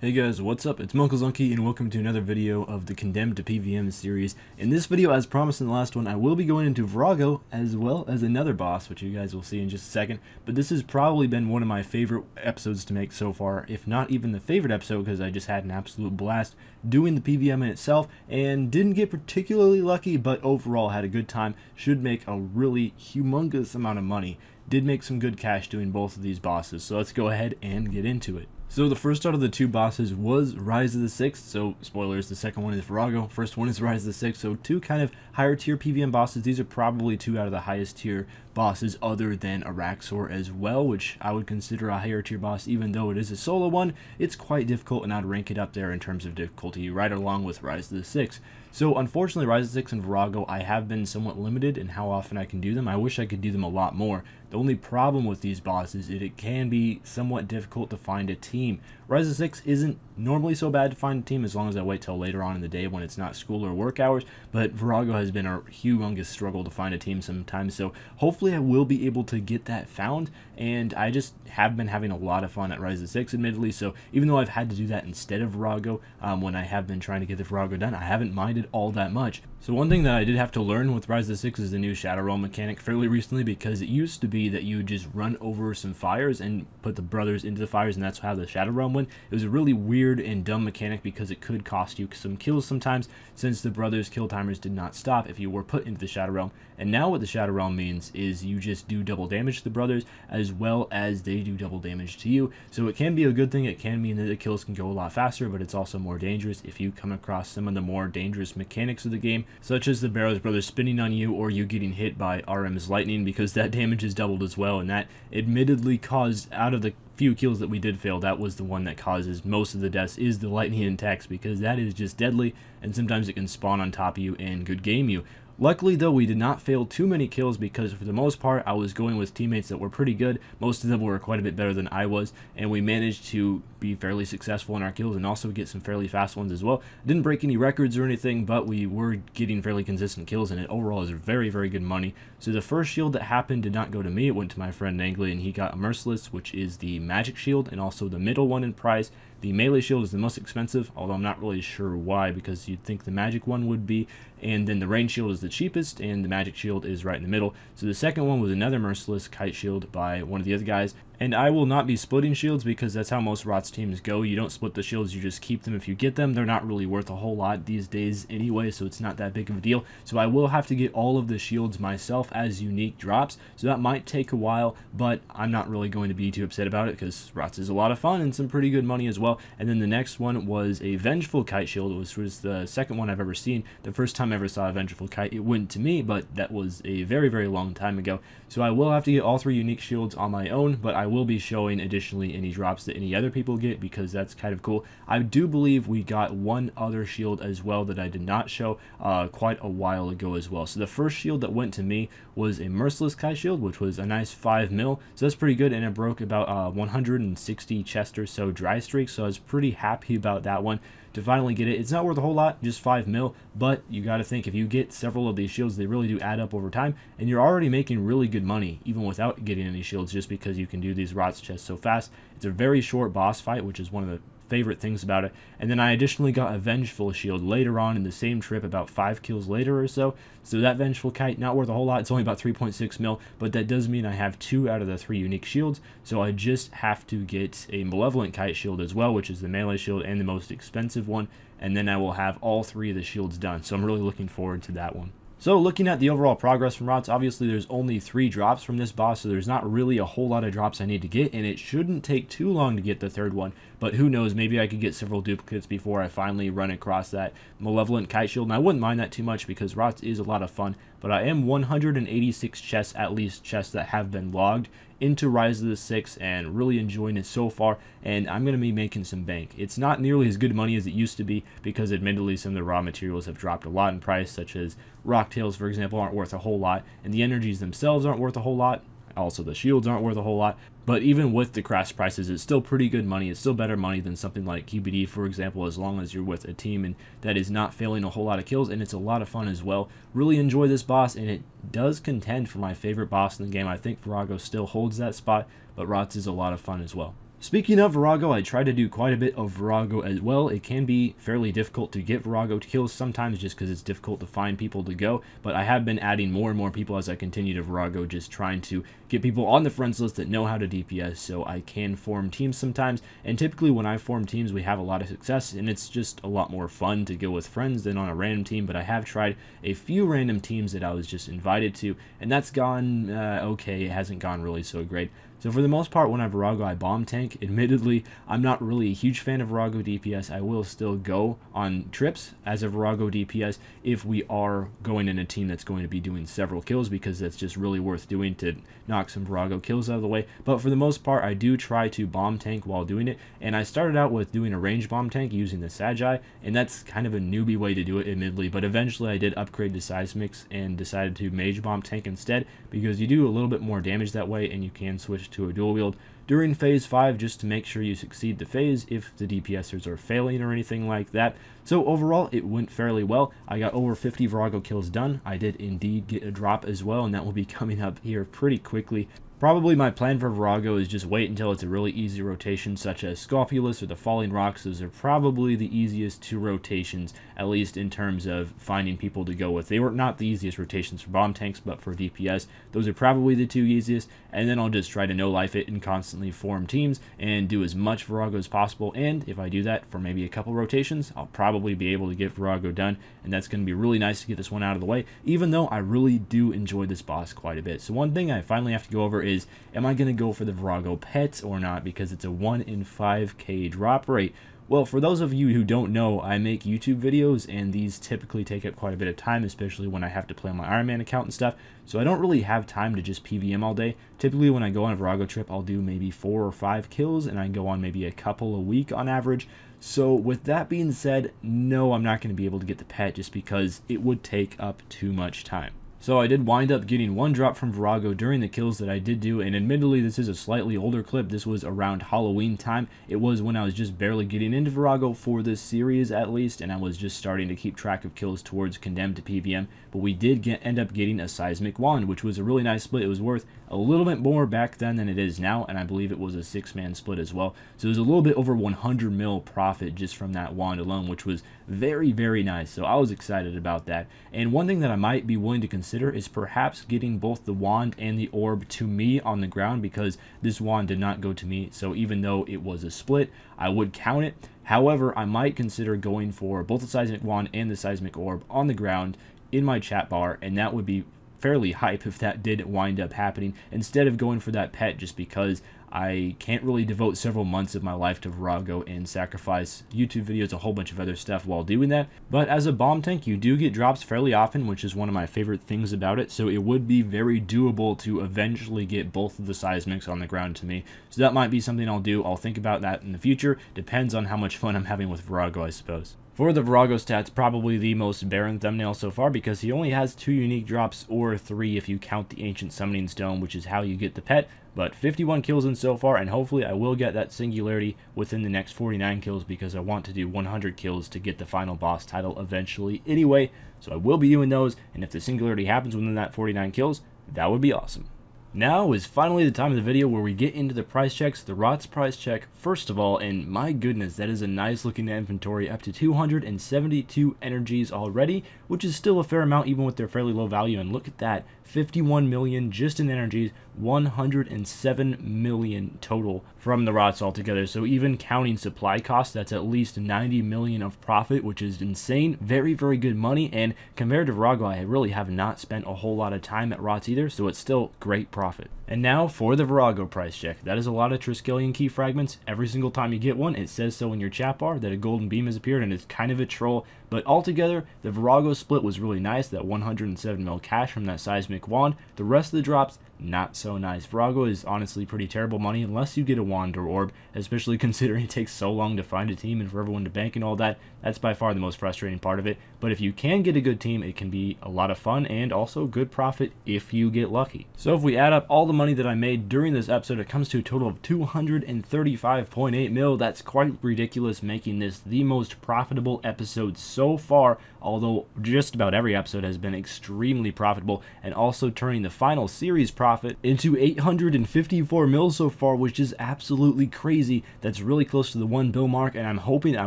Hey guys, what's up? It's munclesonkey and welcome to another video of the Condemned to PVM series. In this video, as promised in the last one, I will be going into Vorago as well as another boss, which you guys will see in just a second. But this has probably been one of my favorite episodes to make so far, if not even the favorite episode, because I just had an absolute blast doing the PVM in itself and didn't get particularly lucky, but overall had a good time. Should make a really humongous amount of money. Did make some good cash doing both of these bosses, so let's go ahead and get into it. So the first out of the two bosses was Rise of the Sixth, so spoilers, the second one is Vorago, first one is Rise of the Sixth, so two kind of higher tier PVM bosses, these are probably two out of the highest tier bosses other than Araxxor as well, which I would consider a higher tier boss even though it is a solo one, it's quite difficult and I'd rank it up there in terms of difficulty right along with Rise of the Six. So unfortunately Rise of the Six and Vorago, I have been somewhat limited in how often I can do them, I wish I could do them a lot more. The only problem with these bosses is it can be somewhat difficult to find a team. Rise of the 6 isn't normally so bad to find a team as long as I wait till later on in the day when it's not school or work hours, but Vorago has been a humongous struggle to find a team sometimes, so hopefully I will be able to get that found, and I just have been having a lot of fun at Rise of 6 admittedly, so even though I've had to do that instead of Vorago, um, when I have been trying to get the Vorago done, I haven't minded all that much. So one thing that I did have to learn with Rise of 6 is the new Shadow Realm mechanic fairly recently because it used to be that you would just run over some fires and put the brothers into the fires and that's how the Shadow Realm went. It was a really weird and dumb mechanic because it could cost you some kills sometimes since the brothers kill timers did not stop if you were put into the Shadow Realm. And now what the Shadow Realm means is you just do double damage to the brothers as well as they do double damage to you. So it can be a good thing. It can mean that the kills can go a lot faster, but it's also more dangerous if you come across some of the more dangerous mechanics of the game such as the Barrows brothers spinning on you or you getting hit by Ahrim's lightning because that damage is doubled as well, and that admittedly caused, out of the few kills that we did fail, that was the one that causes most of the deaths, is the lightning attacks because that is just deadly, and sometimes it can spawn on top of you and good game you. Luckily though, we did not fail too many kills because for the most part, I was going with teammates that were pretty good. Most of them were quite a bit better than I was, and we managed to be fairly successful in our kills and also get some fairly fast ones as well. Didn't break any records or anything, but we were getting fairly consistent kills, and it overall is very, very good money. So the first shield that happened did not go to me. It went to my friend Nangley, and he got a Merciless, which is the magic shield, and also the middle one in price. The melee shield is the most expensive, although I'm not really sure why, because you'd think the magic one would be, and then the range shield is the cheapest, and the magic shield is right in the middle. So the second one was another merciless kite shield by one of the other guys, and I will not be splitting shields because that's how most ROTS teams go. You don't split the shields, you just keep them if you get them. They're not really worth a whole lot these days anyway, so it's not that big of a deal. So I will have to get all of the shields myself as unique drops, so that might take a while, but I'm not really going to be too upset about it because ROTS is a lot of fun and some pretty good money as well. And then the next one was a Vengeful Kite Shield, which was the second one I've ever seen. The first time I ever saw a Vengeful Kite, it went to me, but that was a very, very long time ago. So I will have to get all three unique shields on my own, but I will be showing additionally any drops that any other people get because that's kind of cool. I do believe we got one other shield as well that I did not show uh, quite a while ago as well. So the first shield that went to me was a Merciless Kite Shield, which was a nice 5 mil. So that's pretty good, and it broke about uh, 160 chest or so dry streaks, so I was pretty happy about that one to finally get it. It's not worth a whole lot, just 5 mil, but you got to think if you get several of these shields, they really do add up over time, and you're already making really good money even without getting any shields just because you can do these ROTS chests so fast. It's a very short boss fight, which is one of the favorite things about it. And then I additionally got a Vengeful Shield later on in the same trip, about 5 kills later or so. So that Vengeful Kite, not worth a whole lot, it's only about 3.6 mil, but that does mean I have 2 out of the 3 unique shields, so I just have to get a Malevolent Kite Shield as well, which is the melee shield and the most expensive one, and then I will have all 3 of the shields done, so I'm really looking forward to that one. So looking at the overall progress from ROTS, obviously there's only three drops from this boss, so there's not really a whole lot of drops I need to get, and it shouldn't take too long to get the third one, but who knows, maybe I could get several duplicates before I finally run across that Malevolent Kite Shield, and I wouldn't mind that too much because ROTS is a lot of fun, but I am 186 chests, at least chests that have been logged, into Rise of the Six and really enjoying it so far and I'm going to be making some bank. It's not nearly as good money as it used to be because admittedly some of the raw materials have dropped a lot in price such as rock tails for example aren't worth a whole lot and the energies themselves aren't worth a whole lot also, the shields aren't worth a whole lot, but even with the crash prices, it's still pretty good money. It's still better money than something like QBD, for example, as long as you're with a team and that is not failing a whole lot of kills, and it's a lot of fun as well. Really enjoy this boss, and it does contend for my favorite boss in the game. I think Vorago still holds that spot, but ROTS is a lot of fun as well. Speaking of Vorago, I try to do quite a bit of Vorago as well. It can be fairly difficult to get Vorago kills sometimes just because it's difficult to find people to go, but I have been adding more and more people as I continue to Vorago, just trying to get people on the friends list that know how to DPS so I can form teams sometimes. And typically when I form teams, we have a lot of success, and it's just a lot more fun to go with friends than on a random team, but I have tried a few random teams that I was just invited to, and that's gone uh, okay. It hasn't gone really so great. So for the most part, when I Vorago, I bomb tank. Admittedly, I'm not really a huge fan of Vorago DPS. I will still go on trips as a Vorago DPS if we are going in a team that's going to be doing several kills because that's just really worth doing to knock some Vorago kills out of the way. But for the most part, I do try to bomb tank while doing it. And I started out with doing a range bomb tank using the Sagi, and that's kind of a newbie way to do it, admittedly. But eventually I did upgrade to Seismics and decided to mage bomb tank instead because you do a little bit more damage that way and you can switch to a dual wield during phase 5 just to make sure you succeed the phase if the DPSers are failing or anything like that. So overall, it went fairly well. I got over 50 Vorago kills done. I did indeed get a drop as well, and that will be coming up here pretty quickly. Probably my plan for Vorago is just wait until it's a really easy rotation such as Scopulus or the Falling Rocks. Those are probably the easiest two rotations, at least in terms of finding people to go with. They were not the easiest rotations for bomb tanks, but for DPS, those are probably the two easiest. And then I'll just try to no-life it and constantly form teams and do as much Vorago as possible. And if I do that for maybe a couple rotations, I'll probably be able to get Vorago done. And that's going to be really nice to get this one out of the way, even though I really do enjoy this boss quite a bit. So one thing I finally have to go over is is, am I going to go for the Vorago Pets or not? Because it's a 1 in 5k drop rate. Well, for those of you who don't know, I make YouTube videos, and these typically take up quite a bit of time, especially when I have to play on my Iron Man account and stuff, so I don't really have time to just PVM all day. Typically, when I go on a Vorago trip, I'll do maybe four or five kills, and I go on maybe a couple a week on average. So with that being said, no, I'm not going to be able to get the pet just because it would take up too much time. So I did wind up getting one drop from Vorago during the kills that I did do, and admittedly this is a slightly older clip, this was around Halloween time. It was when I was just barely getting into Vorago for this series at least, and I was just starting to keep track of kills towards Condemned to PVM, but we did get, end up getting a Seismic Wand, which was a really nice split. It was worth a little bit more back then than it is now, and I believe it was a six-man split as well. So it was a little bit over 100 mil profit just from that wand alone, which was very, very nice. So I was excited about that. And one thing that I might be willing to consider is perhaps getting both the wand and the orb to me on the ground because this wand did not go to me. So even though it was a split, I would count it. However, I might consider going for both the seismic wand and the seismic orb on the ground in my chat bar, and that would be fairly hype if that did wind up happening instead of going for that pet just because I can't really devote several months of my life to Vorago and sacrifice YouTube videos, a whole bunch of other stuff while doing that. But as a bomb tank, you do get drops fairly often, which is one of my favorite things about it. So it would be very doable to eventually get both of the seismics on the ground to me. So that might be something I'll do. I'll think about that in the future. Depends on how much fun I'm having with Vorago, I suppose. For the Vorago stats, probably the most barren thumbnail so far because he only has two unique drops or three if you count the Ancient Summoning Stone, which is how you get the pet. But 51 kills in so far, and hopefully I will get that Singularity within the next 49 kills because I want to do 100 kills to get the final boss title eventually anyway. So I will be doing those, and if the Singularity happens within that 49 kills, that would be awesome. Now is finally the time of the video where we get into the price checks, the ROTS price check. First of all, and my goodness, that is a nice looking inventory, up to 272 energies already, which is still a fair amount even with their fairly low value, and look at that, 51 million just in energies, 107 million total from the rots altogether. So even counting supply costs, that's at least 90 million of profit, which is insane. Very, very good money. And compared to Vorago, I really have not spent a whole lot of time at rots either, so it's still great profit. And now for the Vorago price check. That is a lot of Triskelion key fragments. Every single time you get one, it says so in your chat bar that a golden beam has appeared and it's kind of a troll. But altogether, the Vorago split was really nice. That 107 mil cash from that seismic wand. The rest of the drops, not so nice. Vorago is honestly pretty terrible money unless you get a wand or orb, especially considering it takes so long to find a team and for everyone to bank and all that. That's by far the most frustrating part of it. But if you can get a good team, it can be a lot of fun and also good profit if you get lucky. So if we add up all the money that I made during this episode, it comes to a total of 235.8 mil. That's quite ridiculous, making this the most profitable episode so far, although just about every episode has been extremely profitable and also turning the final series profit profit into 854 mil so far, which is absolutely crazy. That's really close to the 1 bill mark, and I'm hoping I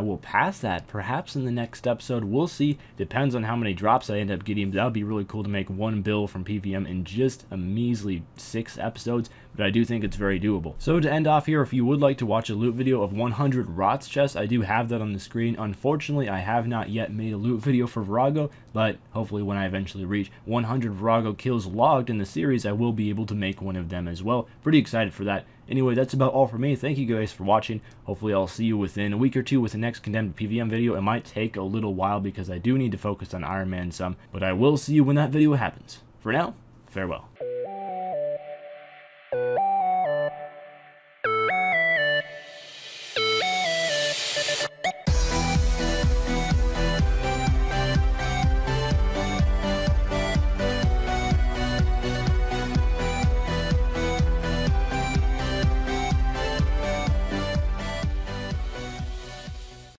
will pass that perhaps in the next episode. We'll see. Depends on how many drops I end up getting. That would be really cool to make 1 bill from PVM in just a measly 6 episodes, but I do think it's very doable. So to end off here, if you would like to watch a loot video of 100 Rots chests, I do have that on the screen. Unfortunately, I have not yet made a loot video for Vorago, but hopefully when I eventually reach 100 Vorago kills logged in the series, I will be able to make one of them as well. Pretty excited for that. Anyway, that's about all for me. Thank you guys for watching. Hopefully I'll see you within a week or two with the next Condemned PVM video. It might take a little while because I do need to focus on Iron Man some, but I will see you when that video happens. For now, farewell.